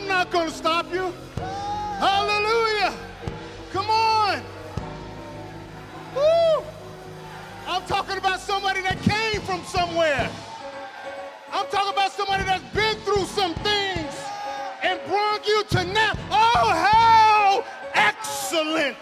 I'm not going to stop you. Hallelujah. Come on. Woo. I'm talking about somebody that came from somewhere. I'm talking about somebody that's been through some things and brought you to now. Oh, how excellent.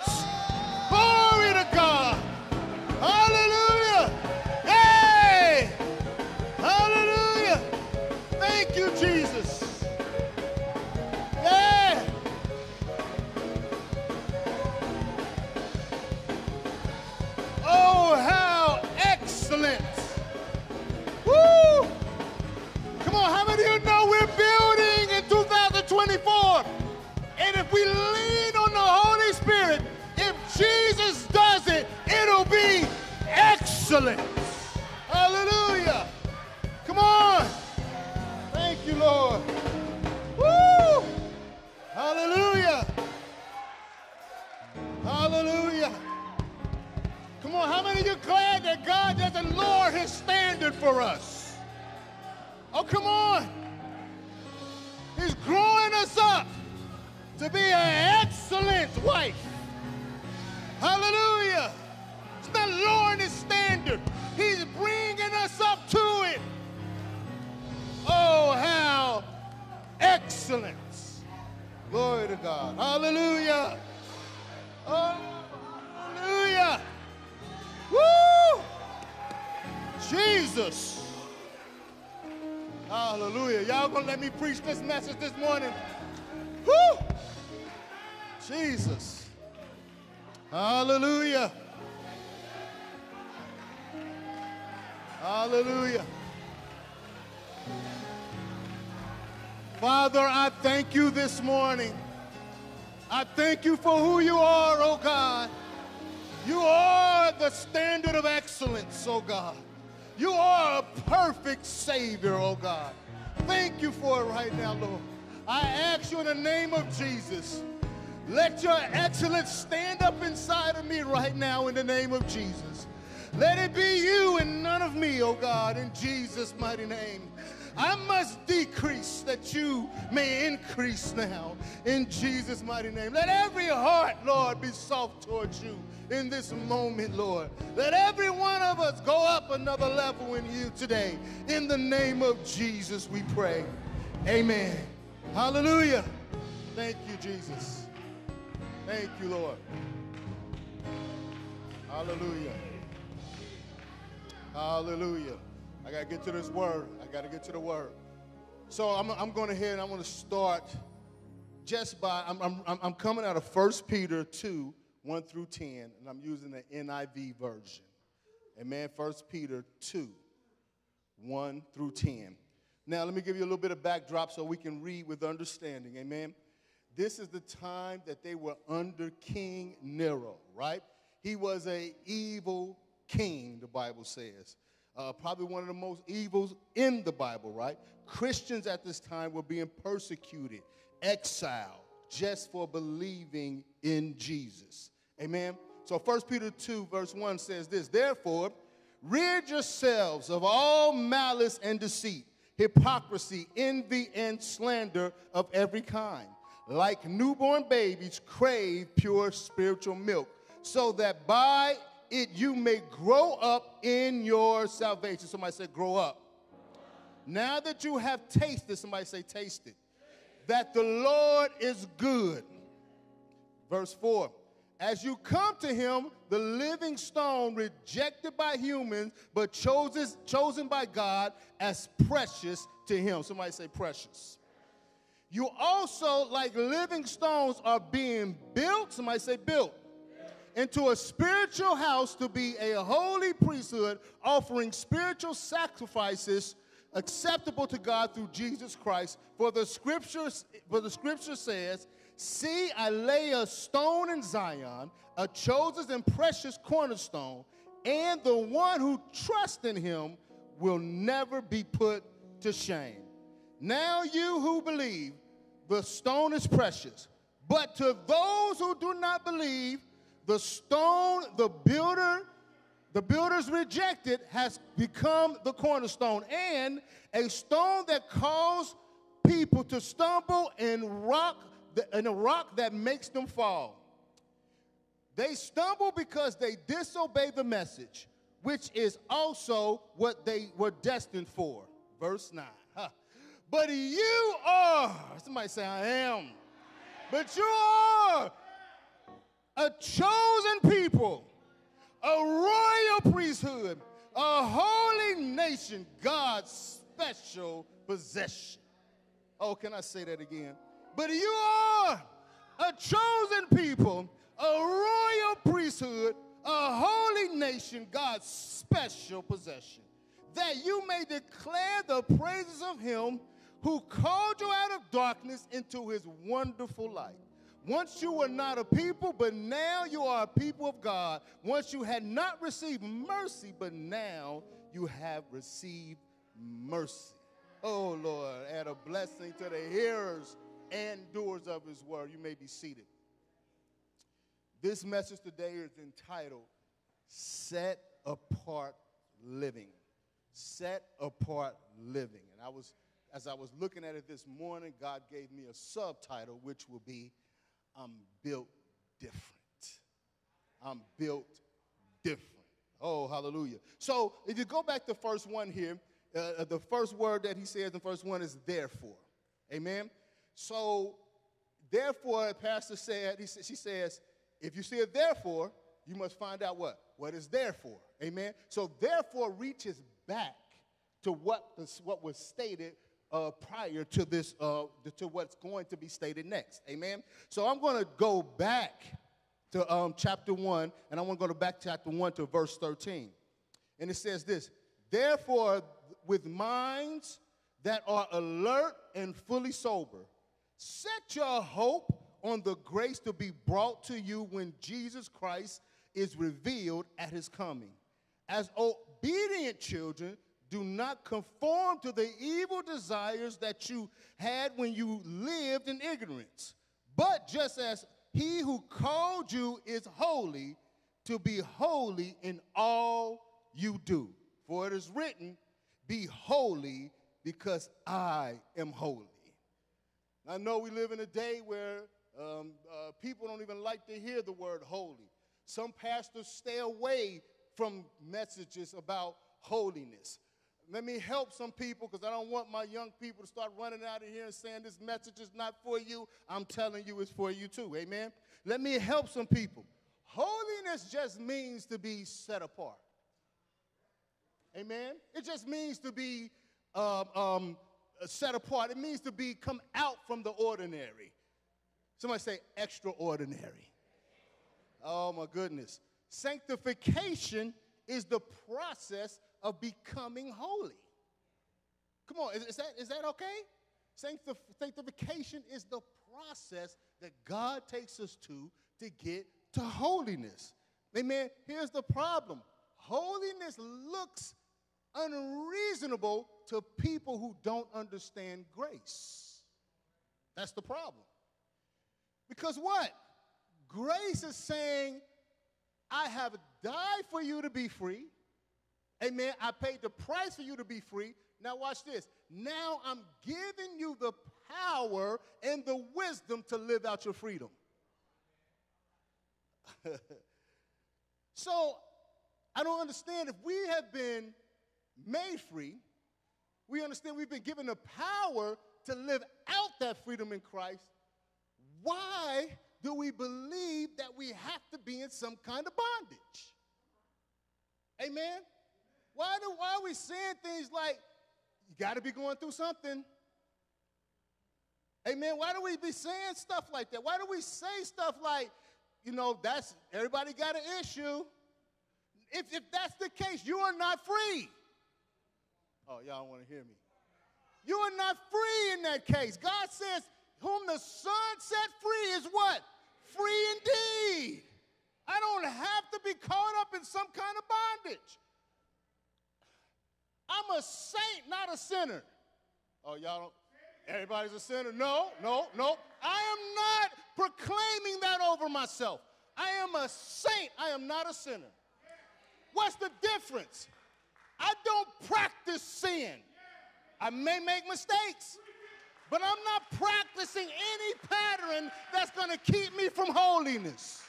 For us? Oh, come on. He's growing us up to be an excellent wife. Hallelujah. He's not lowering his standard. He's bringing us up to it. Oh, how excellent. Glory to God. Hallelujah. Oh, hallelujah. Jesus. Hallelujah. Y'all gonna let me preach this message this morning? Woo! Jesus. Hallelujah. Hallelujah. Father, I thank you this morning. I thank you for who you are, oh God. You are the standard of excellence, oh God. You are a perfect Savior, oh God. Thank you for it right now, Lord. I ask you in the name of Jesus, let your excellence stand up inside of me right now in the name of Jesus. Let it be you and none of me, oh God, in Jesus' mighty name. I must decrease that you may increase now in Jesus' mighty name. Let every heart, Lord, be soft towards you in this moment, Lord. Let every one of us go up another level in you today. In the name of Jesus, we pray. Amen. Hallelujah. Thank you, Jesus. Thank you, Lord. Hallelujah. Hallelujah. I got to get to this word. I got to get to the word. So I'm, I'm going ahead and I'm going to start just by, I'm, I'm, I'm coming out of 1 Peter 2, 1 through 10, and I'm using the NIV version. Amen. 1 Peter 2, 1 through 10. Now, let me give you a little bit of backdrop so we can read with understanding. Amen. This is the time that they were under King Nero, right? He was a evil king, the Bible says. Uh, probably one of the most evils in the Bible, right? Christians at this time were being persecuted, exiled, just for believing in Jesus. Amen. So 1 Peter 2, verse 1 says this Therefore, rid yourselves of all malice and deceit, hypocrisy, envy, and slander of every kind. Like newborn babies, crave pure spiritual milk, so that by it you may grow up in your salvation. Somebody say, grow up. Now that you have tasted, somebody say, tasted, that the Lord is good. Verse 4 As you come to him, the living stone rejected by humans, but chosen, chosen by God as precious to him. Somebody say, precious. You also, like living stones, are being built. Somebody say, built into a spiritual house to be a holy priesthood, offering spiritual sacrifices acceptable to God through Jesus Christ. For the scriptures, for the scripture says, See, I lay a stone in Zion, a chosen and precious cornerstone, and the one who trusts in him will never be put to shame. Now, you who believe, the stone is precious. But to those who do not believe, the stone the builder the builders rejected has become the cornerstone and a stone that caused people to stumble and rock in a rock that makes them fall. They stumble because they disobey the message, which is also what they were destined for. Verse 9. Huh. But you are, somebody say, I am. But you are a chosen people, a royal priesthood, a holy nation, God's special possession. Oh, can I say that again? But you are a chosen people, a royal priesthood, a holy nation, God's special possession, that you may declare the praises of him who called you out of darkness into his wonderful light. Once you were not a people, but now you are a people of God. Once you had not received mercy, but now you have received mercy. Oh Lord, add a blessing to the hearers and doers of his word. You may be seated. This message today is entitled Set Apart Living. Set Apart Living. And I was, as I was looking at it this morning, God gave me a subtitle, which will be I'm built different. I'm built different. Oh, hallelujah. So if you go back to first one here, uh, the first word that he says in first one is therefore. Amen. So, therefore, Pastor said, he, she says, if you see it therefore, you must find out what? What is there for. Amen. So, therefore, reaches back to what, the, what was stated uh, prior to this, uh, to what's going to be stated next. Amen. So, I'm going to go back to um, chapter 1, and I want to go to back chapter 1 to verse 13. And it says this Therefore, with minds that are alert and fully sober. Set your hope on the grace to be brought to you when Jesus Christ is revealed at his coming. As obedient children, do not conform to the evil desires that you had when you lived in ignorance. But just as he who called you is holy, to be holy in all you do. For it is written, be holy because I am holy. I know we live in a day where um, uh, people don't even like to hear the word holy. Some pastors stay away from messages about holiness. Let me help some people because I don't want my young people to start running out of here and saying this message is not for you. I'm telling you it's for you too. Amen. Let me help some people. Holiness just means to be set apart. Amen. It just means to be um, um, set apart. It means to be come out from the ordinary. Somebody say extraordinary. Oh my goodness. Sanctification is the process of becoming holy. Come on, is, is that, is that okay? Sanctif- sanctification is the process that God takes us to to get to holiness. Amen. Here's the problem holiness looks unreasonable to people who don't understand grace. That's the problem. Because what? Grace is saying, I have died for you to be free. Amen. I paid the price for you to be free. Now, watch this. Now I'm giving you the power and the wisdom to live out your freedom. so, I don't understand if we have been made free, we understand we've been given the power to live out that freedom in Christ. Why do we believe that we have to be in some kind of bondage? Amen? Why, do, why are we saying things like, you got to be going through something? Amen. Why do we be saying stuff like that? Why do we say stuff like, you know, that's everybody got an issue? If, if that's the case, you are not free. Oh, y'all want to hear me. You are not free in that case. God says, Whom the Son set free is what? Free indeed. I don't have to be caught up in some kind of bondage. I'm a saint, not a sinner. Oh, y'all don't. Everybody's a sinner. No, no, no. I am not proclaiming that over myself. I am a saint. I am not a sinner. What's the difference? I don't practice sin. I may make mistakes, but I'm not practicing any pattern that's going to keep me from holiness.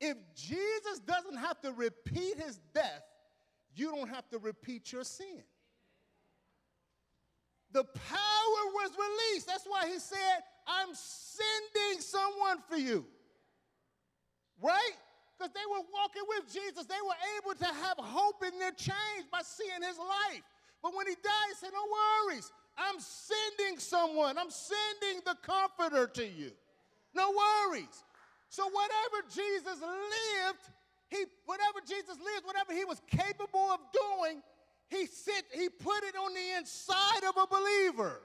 If Jesus doesn't have to repeat his death, you don't have to repeat your sin. The power was released. That's why he said, I'm sending someone for you. Right? Because they were walking with Jesus. They were able to have hope in their change by seeing his life. But when he died, he said, No worries. I'm sending someone. I'm sending the comforter to you. No worries. So whatever Jesus lived, he whatever Jesus lived, whatever he was capable of doing, he sent, he put it on the inside of a believer.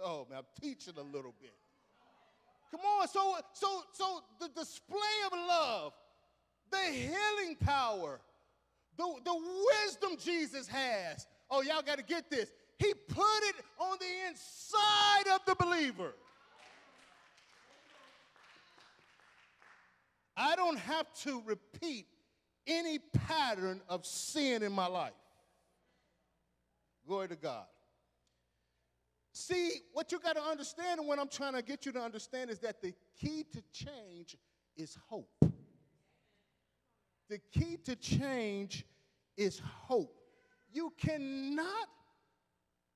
Oh man, I'm teaching a little bit. Come on, so so so the display of love, the healing power, the, the wisdom Jesus has. Oh, y'all got to get this. He put it on the inside of the believer. I don't have to repeat any pattern of sin in my life. Glory to God. See, what you got to understand, and what I'm trying to get you to understand, is that the key to change is hope. The key to change is hope. You cannot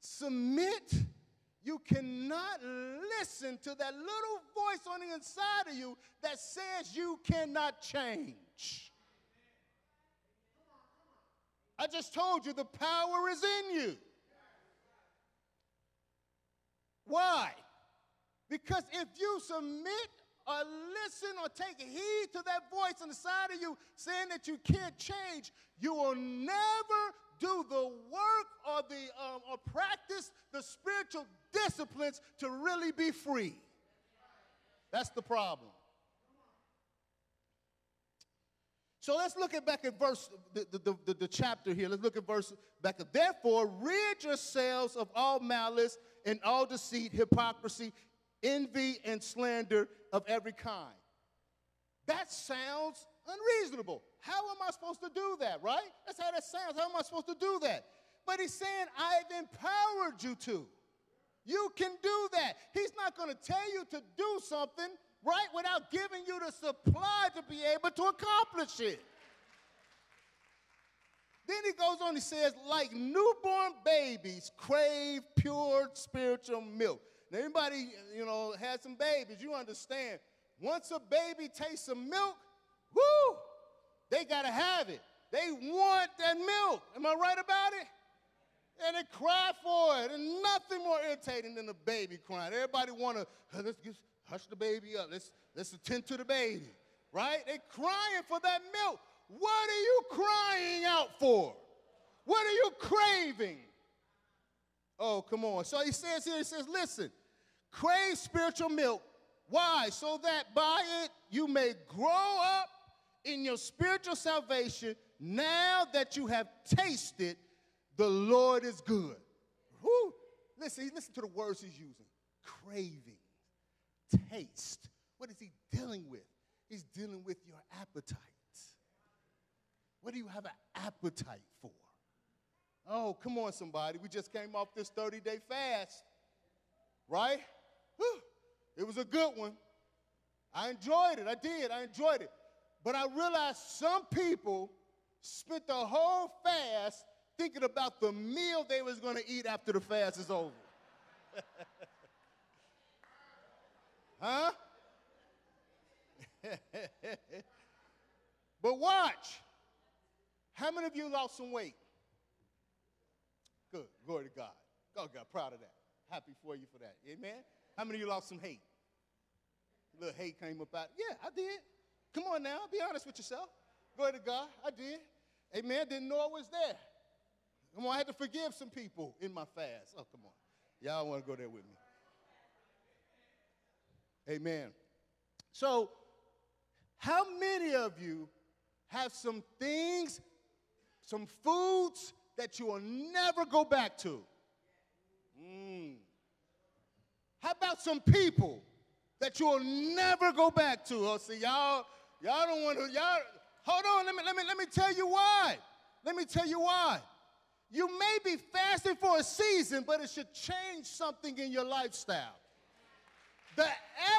submit, you cannot listen to that little voice on the inside of you that says you cannot change. I just told you the power is in you. Why? Because if you submit or listen or take heed to that voice on the side of you saying that you can't change, you will never do the work or the um, or practice the spiritual disciplines to really be free. That's the problem. So let's look at back at verse, the, the, the, the, chapter here. Let's look at verse back. Therefore, rid yourselves of all malice and all deceit, hypocrisy, envy, and slander of every kind. That sounds unreasonable. How am I supposed to do that, right? That's how that sounds. How am I supposed to do that? But he's saying, I've empowered you to. You can do that. He's not going to tell you to do something, right, without giving you the supply to be able to accomplish it. Then he goes on, he says, like newborn babies crave pure spiritual milk. Now, anybody, you know, had some babies, you understand. Once a baby tastes some milk, whoo, they got to have it. They want that milk. Am I right about it? And they cry for it. And nothing more irritating than a baby crying. Everybody want to, let's just hush the baby up. Let's, let's attend to the baby, right? They crying for that milk. What are you crying out for? What are you craving? Oh, come on. So he says here, he says, listen, crave spiritual milk. Why? So that by it you may grow up in your spiritual salvation now that you have tasted the Lord is good. Whew. Listen, listen to the words he's using. Craving, taste. What is he dealing with? He's dealing with your appetite. What do you have an appetite for? Oh, come on, somebody. We just came off this 30 day fast, right? Whew. It was a good one. I enjoyed it. I did. I enjoyed it. But I realized some people spent the whole fast thinking about the meal they was going to eat after the fast is over. huh? but watch. How many of you lost some weight? Good. Glory to God. God, God, proud of that. Happy for you for that. Amen. How many of you lost some hate? A little hate came up out. Yeah, I did. Come on now, be honest with yourself. Glory to God, I did. Amen. Didn't know I was there. Come on, I had to forgive some people in my fast. Oh, come on. Y'all want to go there with me. Amen. So, how many of you have some things some foods that you will never go back to. Mm. How about some people that you'll never go back to? Oh, see, y'all, y'all don't want to, y'all, hold on, let me, let me, let me tell you why. Let me tell you why. You may be fasting for a season, but it should change something in your lifestyle. The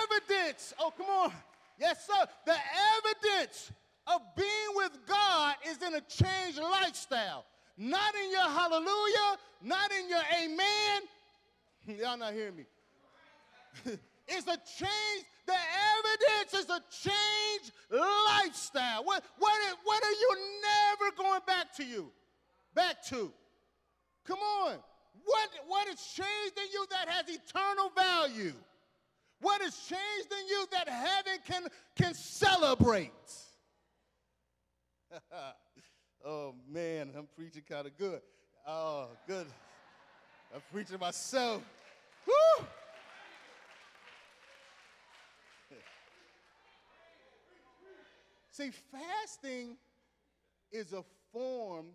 evidence, oh, come on. Yes, sir. The evidence of being with God is in a changed lifestyle. Not in your hallelujah, not in your amen. Y'all not hearing me. it's a change. The evidence is a change lifestyle. What, what, what are you never going back to you? Back to? Come on. What, what has changed in you that has eternal value? What has changed in you that heaven can, can celebrate? oh man, I'm preaching kind of good. Oh, good. I'm preaching myself. Woo! See, fasting is a form,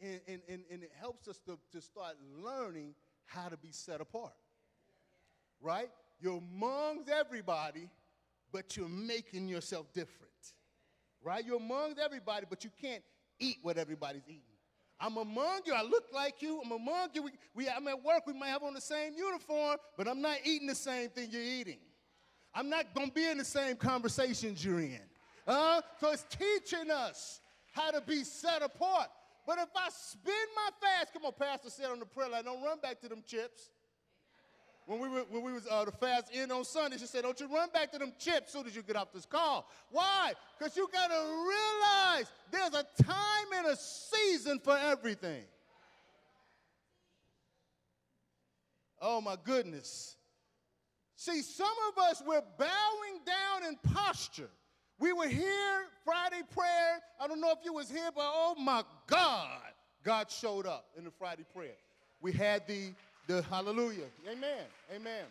and, and, and, and it helps us to, to start learning how to be set apart. Right? You're amongst everybody, but you're making yourself different. Right? You're amongst everybody, but you can't eat what everybody's eating. I'm among you. I look like you. I'm among you. We, we, I'm at work. We might have on the same uniform, but I'm not eating the same thing you're eating. I'm not going to be in the same conversations you're in. Uh, so it's teaching us how to be set apart. But if I spend my fast, come on, Pastor said on the prayer line, don't run back to them chips. When we were when we was uh, the fast end on Sunday, she said, "Don't you run back to them chips as soon as you get off this call." Why? Because you got to realize there's a time and a season for everything. Oh my goodness! See, some of us we're bowing down in posture. We were here Friday prayer. I don't know if you was here, but oh my God, God showed up in the Friday prayer. We had the the hallelujah. Amen. Amen.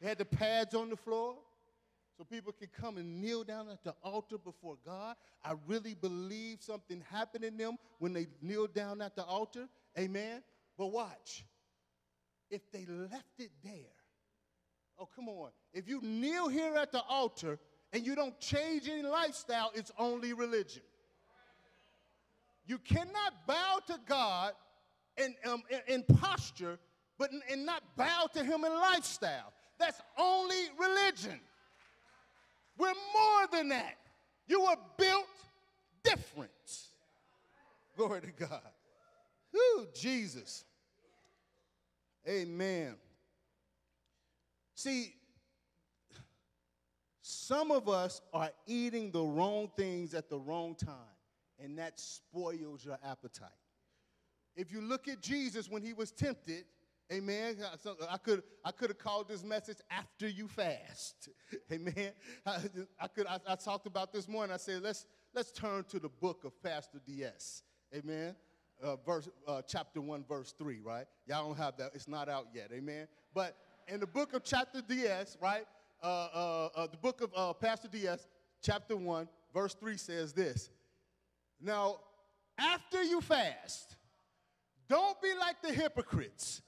They had the pads on the floor so people could come and kneel down at the altar before God. I really believe something happened in them when they kneeled down at the altar. Amen. But watch. If they left it there, oh, come on. If you kneel here at the altar and you don't change any lifestyle, it's only religion. You cannot bow to God in, um, in posture but and not bow to him in lifestyle. That's only religion. We're more than that. You were built different. Glory to God. Who Jesus. Amen. See, some of us are eating the wrong things at the wrong time, and that spoils your appetite. If you look at Jesus when he was tempted, Amen. I could I could have called this message after you fast. Amen. I, I could I, I, talked about this morning. I said let's let's turn to the book of Pastor DS. Amen. Uh, verse uh, chapter one, verse three. Right. Y'all don't have that. It's not out yet. Amen. But in the book of chapter DS, right? Uh, uh, uh the book of uh, Pastor DS, chapter one, verse three says this. Now, after you fast, don't be like the hypocrites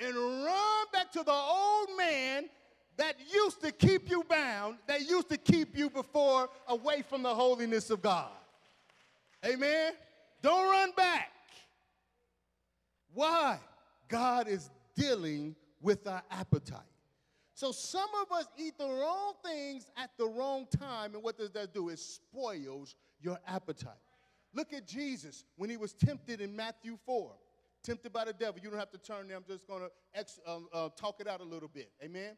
and run back to the old man that used to keep you bound, that used to keep you before away from the holiness of God. Amen. Don't run back. Why? God is dealing with our appetite. So some of us eat the wrong things at the wrong time, and what does that do? It spoils your appetite. Look at Jesus when he was tempted in Matthew 4 tempted by the devil. You don't have to turn there. I'm just going to ex- um, uh, talk it out a little bit. Amen.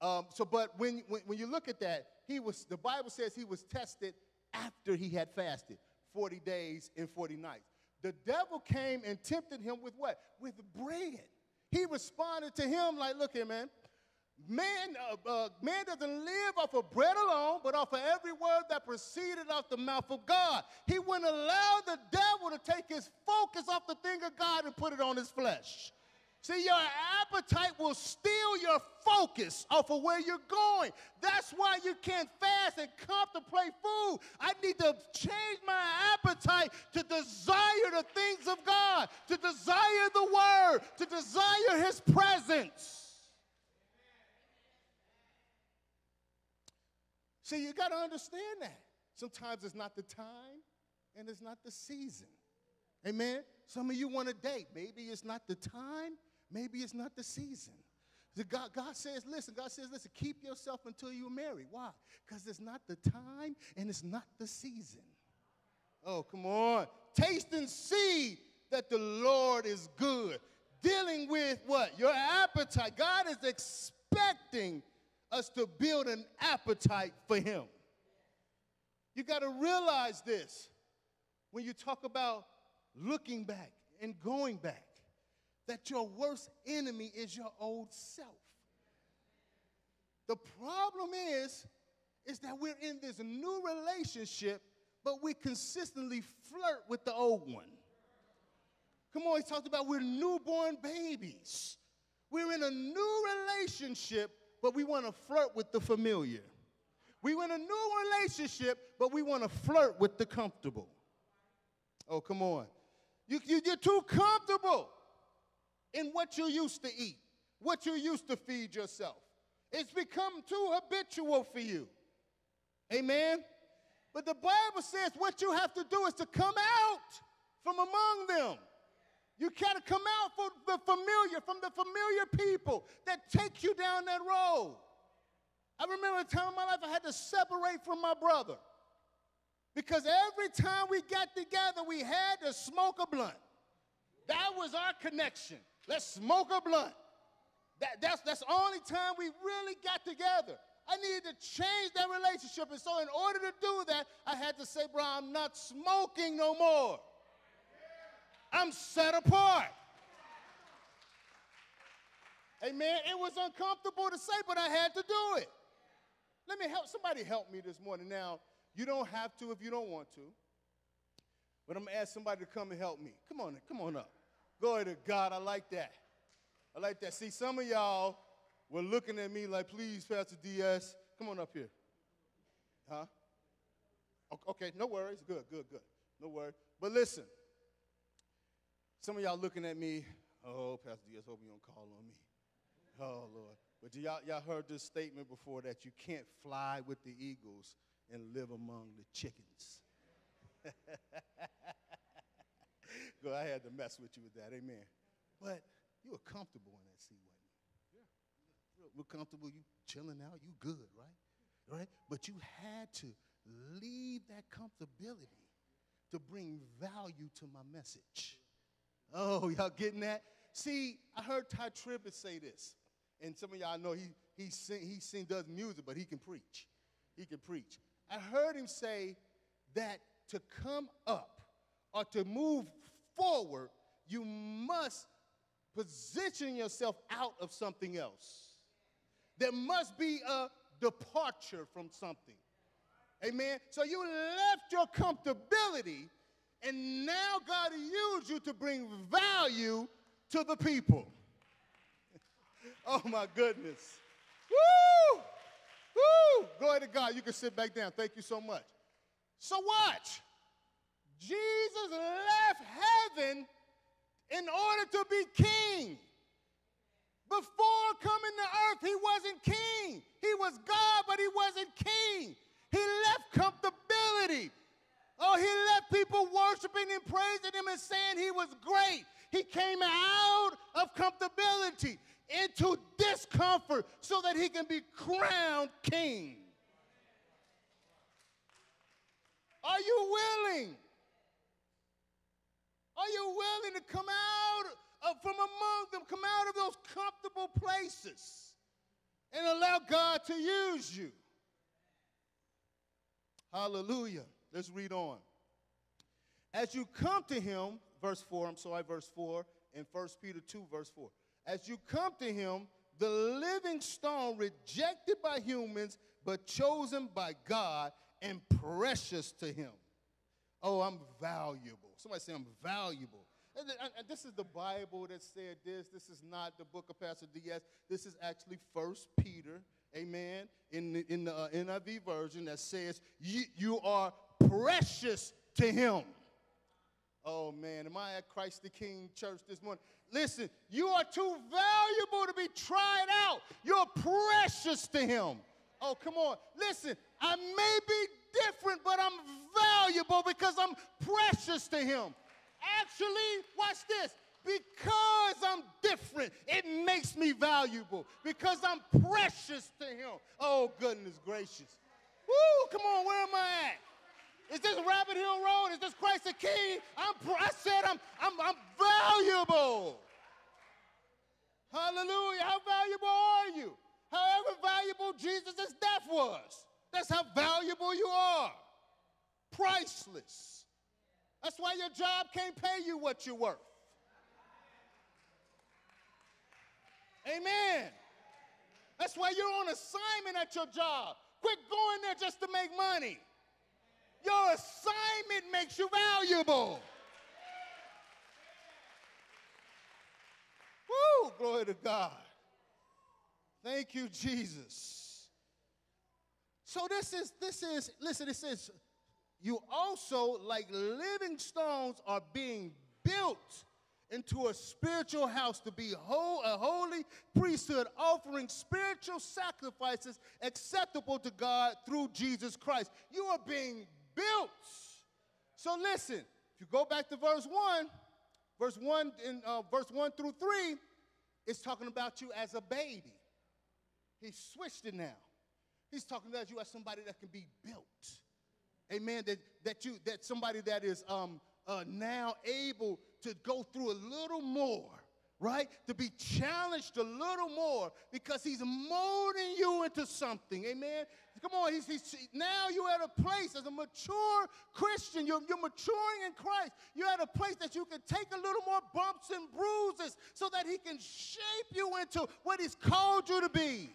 Um, so, but when, when, when you look at that, he was. The Bible says he was tested after he had fasted 40 days and 40 nights. The devil came and tempted him with what? With bread. He responded to him like, "Look here, man. Man, uh, uh, man doesn't live off of bread alone, but off of every word that proceeded off the mouth of God. He wouldn't allow the devil to take his focus off the thing of God and put it on his flesh. See, your appetite will steal your focus off of where you're going. That's why you can't fast and contemplate food. I need to change my appetite to desire the things of God, to desire the Word, to desire His presence. See, you got to understand that. Sometimes it's not the time and it's not the season. Amen. Some of you want to date. Maybe it's not the time, maybe it's not the season. God, God says, listen, God says, listen, keep yourself until you marry. Why? Because it's not the time and it's not the season. Oh, come on. Taste and see that the Lord is good. Dealing with what? Your appetite. God is expecting us to build an appetite for Him. You got to realize this when you talk about looking back and going back that your worst enemy is your old self. The problem is, is that we're in this new relationship, but we consistently flirt with the old one. Come on, he talked about we're newborn babies. We're in a new relationship, but we want to flirt with the familiar. We want a new relationship, but we want to flirt with the comfortable. Oh, come on. You, you, you're too comfortable in what you used to eat, what you used to feed yourself. It's become too habitual for you. Amen? But the Bible says what you have to do is to come out from among them. You got to come out from the familiar, from the familiar people that take you down that road. I remember a time in my life I had to separate from my brother because every time we got together, we had to smoke a blunt. That was our connection. Let's smoke a blunt. That, that's, that's the only time we really got together. I needed to change that relationship. And so, in order to do that, I had to say, bro, I'm not smoking no more. I'm set apart. Amen. It was uncomfortable to say, but I had to do it. Let me help somebody help me this morning. Now, you don't have to if you don't want to. But I'm gonna ask somebody to come and help me. Come on, come on up. Glory to God. I like that. I like that. See, some of y'all were looking at me like, please, Pastor DS, come on up here. Huh? Okay, no worries. Good, good, good. No worries. But listen, some of y'all looking at me, oh, Pastor DS, hope you don't call on me. Oh, Lord. But y'all, y'all heard this statement before that you can't fly with the eagles and live among the chickens. Go, I had to mess with you with that. Amen. But you were comfortable in that seat, wasn't you? Yeah. Real comfortable. You chilling out. You good, right? Right? But you had to leave that comfortability to bring value to my message. Oh, y'all getting that? See, I heard Tye Tribbett say this, and some of y'all know he he sing, he sing does music, but he can preach. He can preach. I heard him say that to come up or to move forward, you must position yourself out of something else. There must be a departure from something. Amen. So you left your comfortability, and now God used you to bring value to the people. oh my goodness. Woo! Woo! Glory to God. You can sit back down. Thank you so much. So watch. Jesus left heaven in order to be king. Before coming to earth, he wasn't king. He was God, but he wasn't king. He left comfortability. Oh, he left people worshiping and praising him and saying he was great. He came out of comfortability into discomfort so that he can be crowned king. Are you willing? Are you willing to come out of, from among them, come out of those comfortable places and allow God to use you? Hallelujah. Let's read on. As you come to him, verse 4, I'm sorry, verse 4, in 1 Peter 2, verse 4. As you come to him, the living stone rejected by humans, but chosen by God and precious to him. Oh, I'm valuable. Somebody say I'm valuable. And, this is the Bible that said this. This is not the book of Pastor DS. This is actually First Peter, amen, in the, in the uh, NIV version that says, you, You are precious to him. Oh man, am I at Christ the King Church this morning? Listen, you are too valuable to be tried out. You're precious to him. Oh, come on. Listen, I may be different, but I'm valuable because I'm precious to him. Actually, watch this. Because I'm different, it makes me valuable. Because I'm precious to Him. Oh, goodness gracious. Woo, come on, where am I at? Is this Rabbit Hill Road? Is this Christ the King? I'm, I said I'm, I'm, I'm valuable. Hallelujah. How valuable are you? However valuable Jesus' death was. That's how valuable you are. Priceless. That's why your job can't pay you what you're worth. Amen. That's why you're on assignment at your job. Quit going there just to make money. Your assignment makes you valuable. Woo, glory to God. Thank you, Jesus. So this is, this is, listen, it says, you also, like living stones, are being built into a spiritual house to be whole, a holy priesthood, offering spiritual sacrifices acceptable to God through Jesus Christ. You are being built. So listen, if you go back to verse 1, verse 1 in uh, verse 1 through 3, it's talking about you as a baby. He switched it now. He's talking about you as somebody that can be built. Amen. That, that you that somebody that is um, uh, now able to go through a little more, right? To be challenged a little more because he's molding you into something. Amen. Come on, he's, he's now you're at a place as a mature Christian. You're, you're maturing in Christ. You're at a place that you can take a little more bumps and bruises so that he can shape you into what he's called you to be.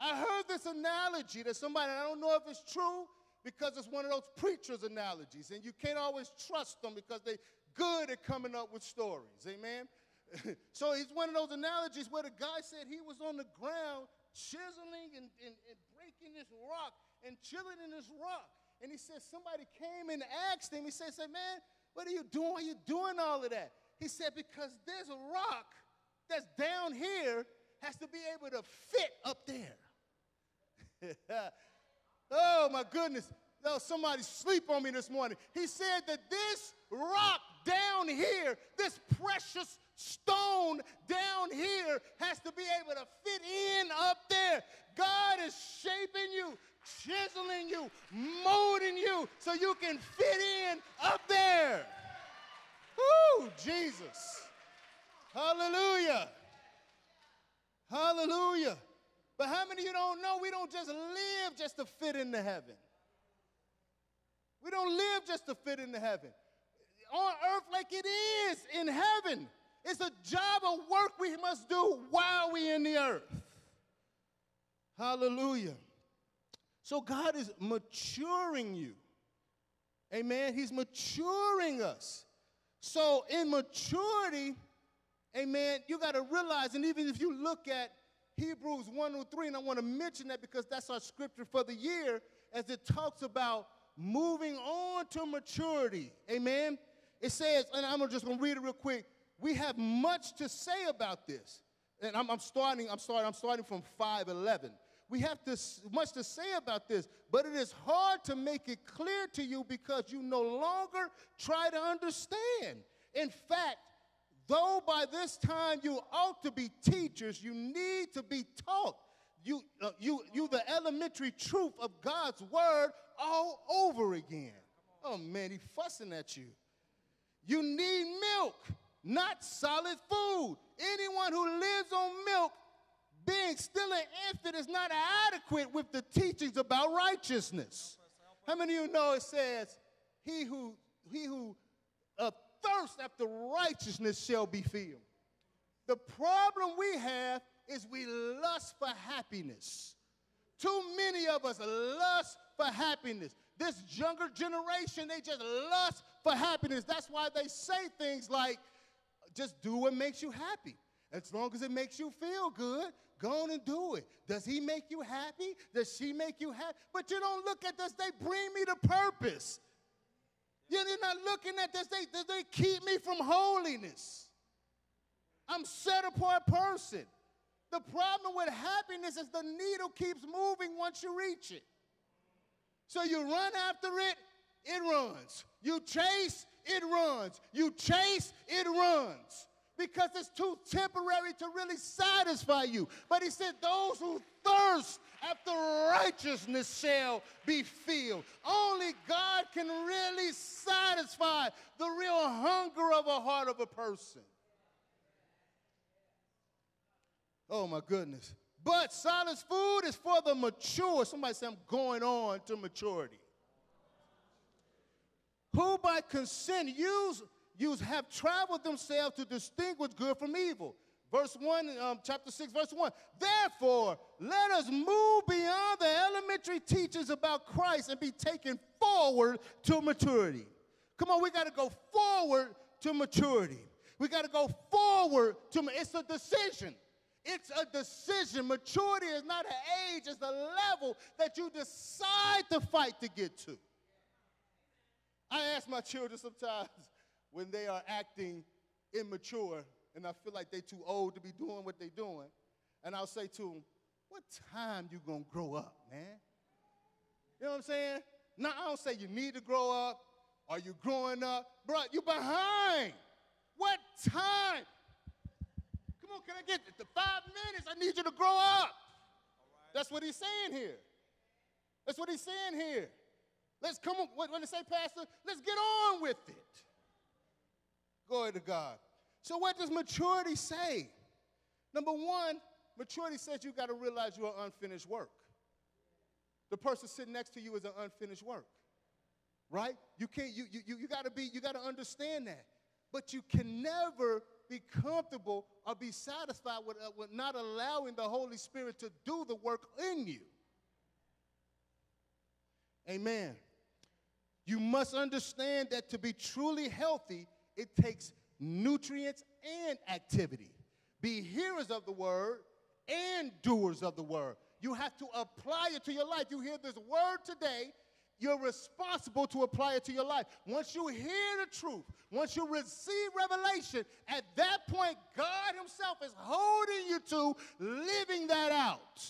I heard this analogy that somebody, I don't know if it's true, because it's one of those preacher's analogies, and you can't always trust them because they're good at coming up with stories. Amen? so it's one of those analogies where the guy said he was on the ground chiseling and, and, and breaking this rock and chilling in this rock. And he said, somebody came and asked him, he said, said, man, what are you doing? Why are you doing all of that? He said, because there's a rock that's down here has to be able to fit up there. Oh my goodness. Oh, somebody sleep on me this morning. He said that this rock down here, this precious stone down here, has to be able to fit in up there. God is shaping you, chiseling you, molding you so you can fit in up there. Woo, Jesus. Hallelujah. Hallelujah. But how many of you don't know we don't just live just to fit into heaven? We don't live just to fit into heaven. On earth, like it is in heaven, it's a job of work we must do while we're in the earth. Hallelujah. So God is maturing you. Amen. He's maturing us. So in maturity, amen, you got to realize, and even if you look at Hebrews 1 through 3, and I want to mention that because that's our scripture for the year as it talks about moving on to maturity. Amen. It says, and I'm just going to read it real quick. We have much to say about this. And I'm, I'm starting, I'm starting, I'm starting from 511. We have to, much to say about this, but it is hard to make it clear to you because you no longer try to understand. In fact, Though by this time you ought to be teachers, you need to be taught. You, uh, you, you the elementary truth of God's word all over again. Oh man, he fussing at you. You need milk, not solid food. Anyone who lives on milk, being still an infant, is not adequate with the teachings about righteousness. How many of you know it says, "He who he who uh, thirst after righteousness shall be filled. The problem we have is we lust for happiness. Too many of us lust for happiness. This younger generation, they just lust for happiness. That's why they say things like, just do what makes you happy. As long as it makes you feel good, go on and do it. Does he make you happy? Does she make you happy? But you don't look at this, they bring me to purpose. You're not looking at this. They, they keep me from holiness. I'm set apart person. The problem with happiness is the needle keeps moving once you reach it. So you run after it, it runs. You chase, it runs. You chase, it runs. Because it's too temporary to really satisfy you. But he said, Those who thirst after righteousness shall be filled. Only God can really satisfy the real hunger of a heart of a person. Oh my goodness. But solid food is for the mature. Somebody say, I'm going on to maturity. Who by consent use, use have traveled themselves to distinguish good from evil. Verse 1, um, chapter 6, verse 1. Therefore, let us move beyond the elementary teachings about Christ and be taken forward to maturity. Come on, we got to go forward to maturity. We got to go forward to, it's a decision. It's a decision. Maturity is not an age, it's the level that you decide to fight to get to. I ask my children sometimes when they are acting immature and I feel like they're too old to be doing what they're doing, and I'll say to them, What time you gonna grow up, man? You know what I'm saying? Now, I don't say you need to grow up. Are you growing up? Bro, you behind. What time? On, can I get the five minutes? I need you to grow up. That's what he's saying here. That's what he's saying here. Let's come on. What, what say, Pastor? Let's get on with it. Glory to God. So, what does maturity say? Number one, maturity says you got to realize you're unfinished work. The person sitting next to you is an unfinished work, right? You can't. You you you got to be. You got to understand that. But you can never be comfortable or be satisfied with, uh, with not allowing the Holy Spirit to do the work in you. Amen. You must understand that to be truly healthy, it takes nutrients and activity. Be hearers of the word and doers of the word. You have to apply it to your life. You hear this word today, you're responsible to apply it to your life. Once you hear the truth, once you receive revelation, at that point, God Himself is holding you to living that out.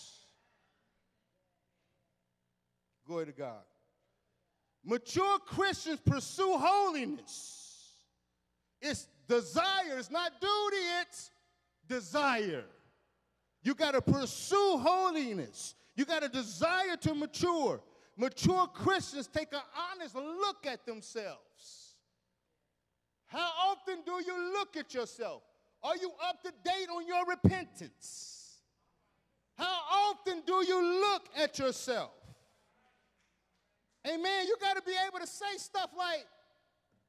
Glory to God. Mature Christians pursue holiness. It's desire, it's not duty, it's desire. You got to pursue holiness. You got a desire to mature. Mature Christians take an honest look at themselves. How often do you look at yourself? Are you up to date on your repentance? How often do you look at yourself? Amen. You got to be able to say stuff like,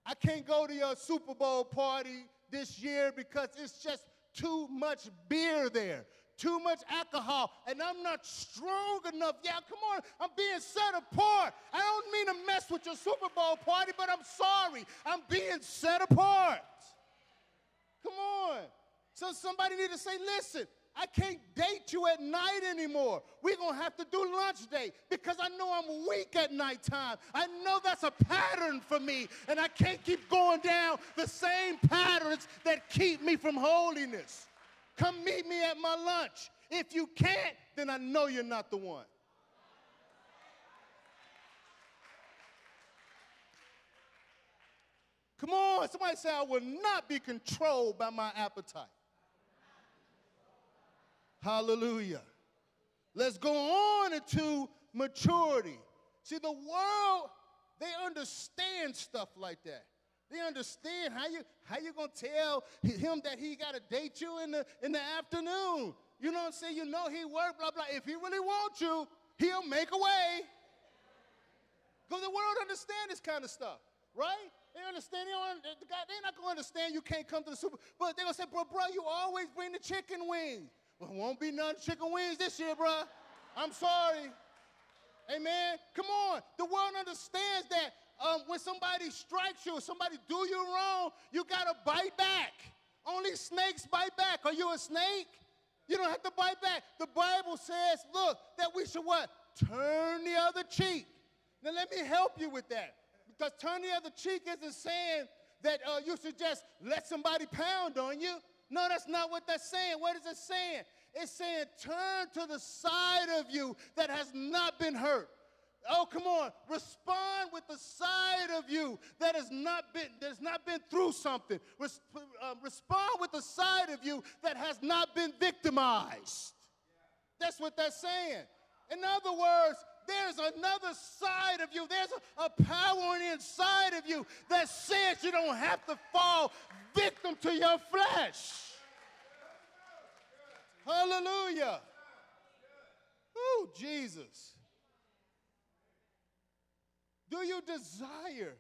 I can't go to your Super Bowl party this year because it's just too much beer there too much alcohol, and I'm not strong enough. Yeah, come on, I'm being set apart. I don't mean to mess with your Super Bowl party, but I'm sorry. I'm being set apart. Come on. So somebody need to say, listen, I can't date you at night anymore. We're going to have to do lunch date because I know I'm weak at nighttime. I know that's a pattern for me, and I can't keep going down the same patterns that keep me from holiness. Come meet me at my lunch. If you can't, then I know you're not the one. Come on, somebody say, I will not be controlled by my appetite. Hallelujah. Let's go on into maturity. See, the world, they understand stuff like that. They understand how you how you gonna tell him that he gotta date you in the in the afternoon. You know what I'm saying? You know he work, blah blah. If he really wants you, he'll make a way. Because the world understand this kind of stuff, right? They understand. They don't, they're not gonna understand you can't come to the super. But they're gonna say, bro, bro, you always bring the chicken wings. Well, won't be none chicken wings this year, bro. I'm sorry. Amen. Come on. The world understands that um, when somebody strikes you, somebody do you wrong, you got to bite back. Only snakes bite back. Are you a snake? You don't have to bite back. The Bible says, look, that we should what? Turn the other cheek. Now let me help you with that. Because turn the other cheek isn't saying that uh, you should just let somebody pound on you. No, that's not what that's saying. What is it saying? It's saying turn to the side of you that has not been hurt Oh, come on. Respond with the side of you that has not been, that has not been through something. Uh, respond with the side of you that has not been victimized. That's what that's saying. In other words, there's another side of you. There's a, a power on the inside of you that says you don't have to fall victim to your flesh. Hallelujah. Oh, Jesus. Do you desire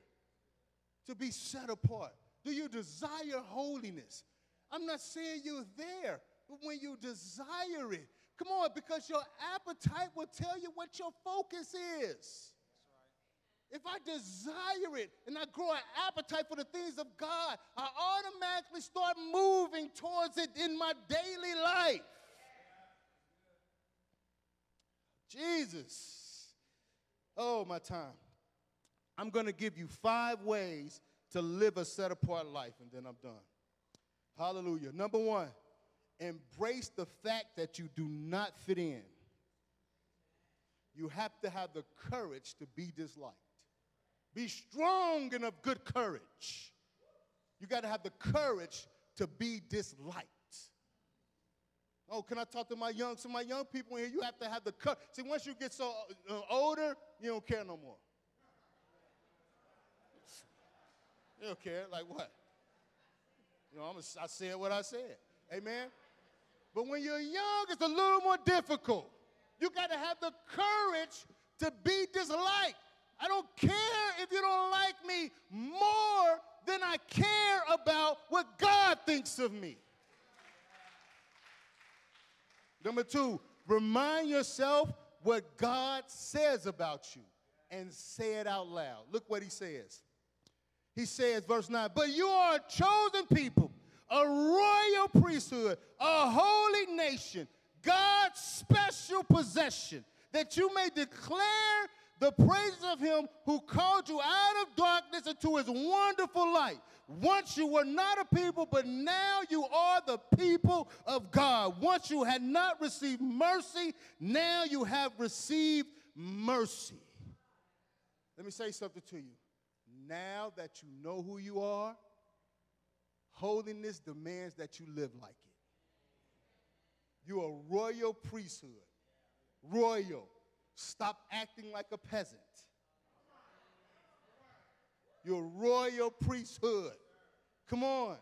to be set apart? Do you desire holiness? I'm not saying you're there, but when you desire it, come on, because your appetite will tell you what your focus is. If I desire it and I grow an appetite for the things of God, I automatically start moving towards it in my daily life. Jesus. Oh, my time. I'm going to give you five ways to live a set apart life, and then I'm done. Hallelujah. Number one, embrace the fact that you do not fit in. You have to have the courage to be disliked. Be strong and of good courage. You got to have the courage to be disliked. Oh, can I talk to my young, some my young people here? You have to have the courage. See, once you get so uh, older, you don't care no more. You don't care. Like what? You know, I'm a, I said what I said. Amen? But when you're young, it's a little more difficult. You got to have the courage to be disliked. I don't care if you don't like me more than I care about what God thinks of me. Number two, remind yourself what God says about you and say it out loud. Look what he says. He says, verse 9, but you are a chosen people, a royal priesthood, a holy nation, God's special possession, that you may declare the praises of him who called you out of darkness into his wonderful light. Once you were not a people, but now you are the people of God. Once you had not received mercy, now you have received mercy. Let me say something to you. Now that you know who you are, holiness demands that you live like it. You're a royal priesthood. Royal. Stop acting like a peasant. You're a royal priesthood. Come on.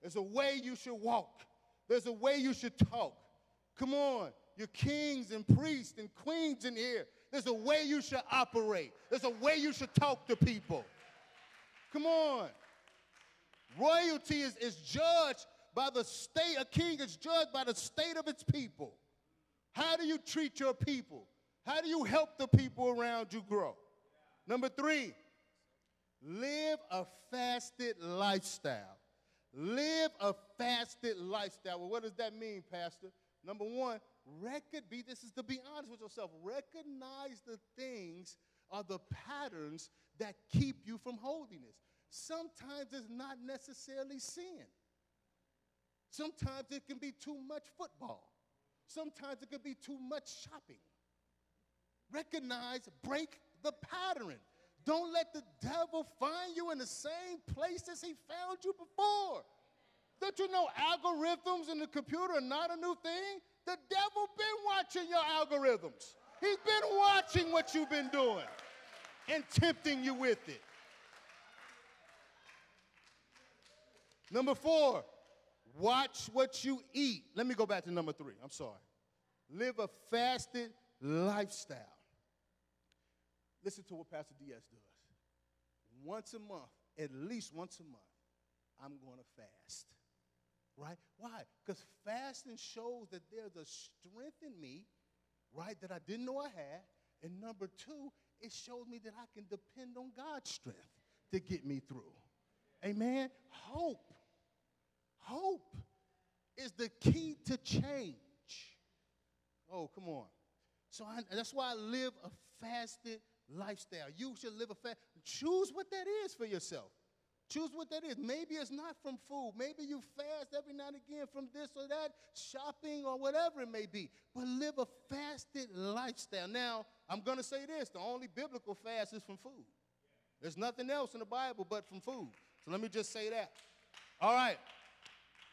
There's a way you should walk. There's a way you should talk. Come on. You're kings and priests and queens in here. There's a way you should operate. There's a way you should talk to people. Come on. Royalty is, is judged by the state, a king is judged by the state of its people. How do you treat your people? How do you help the people around you grow? Number three, live a fasted lifestyle. Live a fasted lifestyle. Well, what does that mean, Pastor? Number one, record be this is to be honest with yourself. Recognize the things or the patterns that keep you from holiness. Sometimes it's not necessarily sin. Sometimes it can be too much football. Sometimes it can be too much shopping. Recognize, break the pattern. Don't let the devil find you in the same place as he found you before. Don't you know algorithms in the computer are not a new thing? The devil been watching your algorithms. He's been watching what you've been doing and tempting you with it. Number four, watch what you eat. Let me go back to number three. I'm sorry. Live a fasted lifestyle. Listen to what Pastor DS does. Once a month, at least once a month, I'm going to fast. Right? Why? Because fasting shows that there's a strength in me, right, that I didn't know I had. And number two, it shows me that I can depend on God's strength to get me through. Amen? Hope. Hope is the key to change. Oh, come on. So I, that's why I live a fasted lifestyle. You should live a fast. Choose what that is for yourself. Choose what that is. Maybe it's not from food. Maybe you fast every now and again from this or that, shopping or whatever it may be. But live a fasted lifestyle. Now, I'm going to say this the only biblical fast is from food. There's nothing else in the Bible but from food. So let me just say that. All right.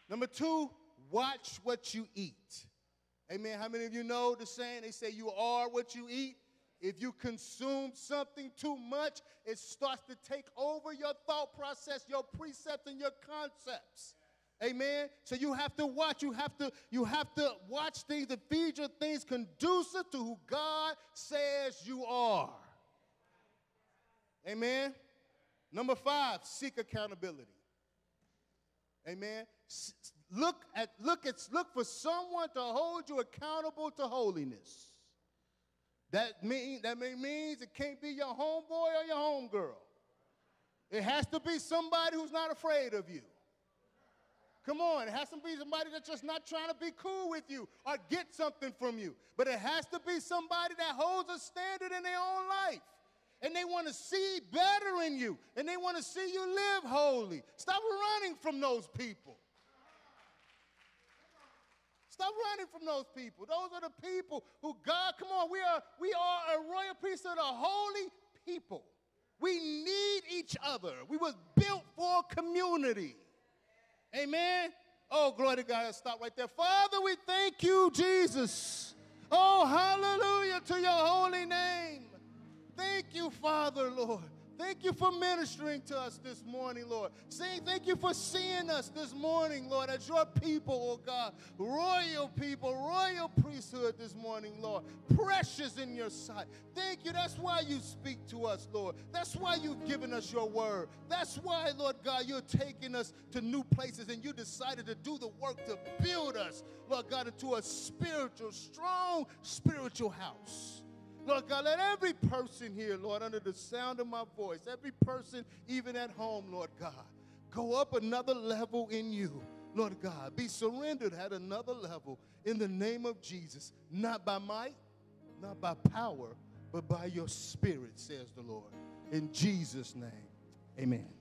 Number two, watch what you eat. Amen. How many of you know the saying? They say you are what you eat. If you consume something too much, it starts to take over your thought process, your precepts, and your concepts. Amen. So you have to watch. You have to you have to watch things that feed your things conducive to who God says you are. Amen. Number five, seek accountability. Amen. Look at look at look for someone to hold you accountable to holiness. That mean that may means it can't be your homeboy or your homegirl. It has to be somebody who's not afraid of you. Come on, it has to be somebody that's just not trying to be cool with you or get something from you. But it has to be somebody that holds a standard in their own life. And they want to see better in you. And they want to see you live holy. Stop running from those people. Stop running from those people. Those are the people who God, come on, we are, we are a royal priesthood, a holy people. We need each other. We was built for community. Amen. Oh, glory to God. Stop right there. Father, we thank you, Jesus. Oh, hallelujah to your holy name. Thank you, Father, Lord. Thank you for ministering to us this morning, Lord. Saying thank you for seeing us this morning, Lord, as your people, oh God. Royal people, royal priesthood this morning, Lord. Precious in your sight. Thank you. That's why you speak to us, Lord. That's why you've given us your word. That's why, Lord God, you're taking us to new places and you decided to do the work to build us, Lord God, into a spiritual, strong spiritual house. Lord God, let every person here, Lord, under the sound of my voice, every person even at home, Lord God, go up another level in you. Lord God, be surrendered at another level in the name of Jesus, not by might, not by power, but by your spirit, says the Lord. In Jesus' name, amen.